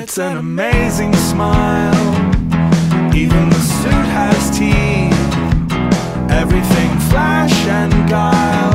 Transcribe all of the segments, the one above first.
It's an amazing smile. Even the suit has teeth. Everything flash and guile.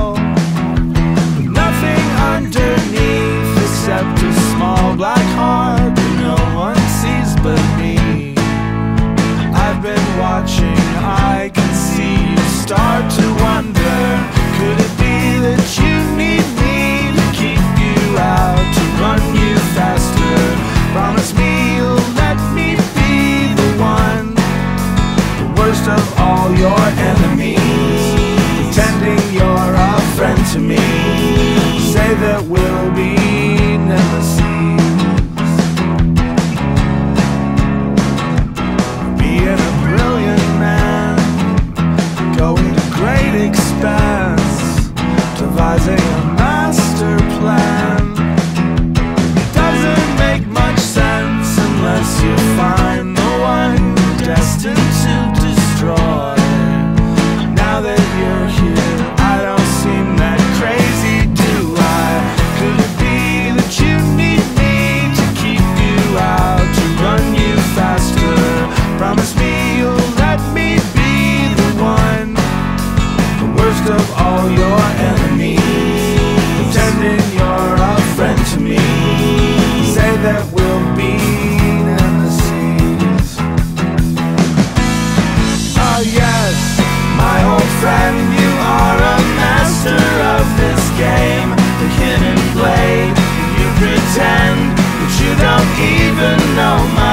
worst of all your enemies. Pretending you're a friend to me. Say that we'll be never seen. Being a brilliant man. Going to great expense. Devising a even know my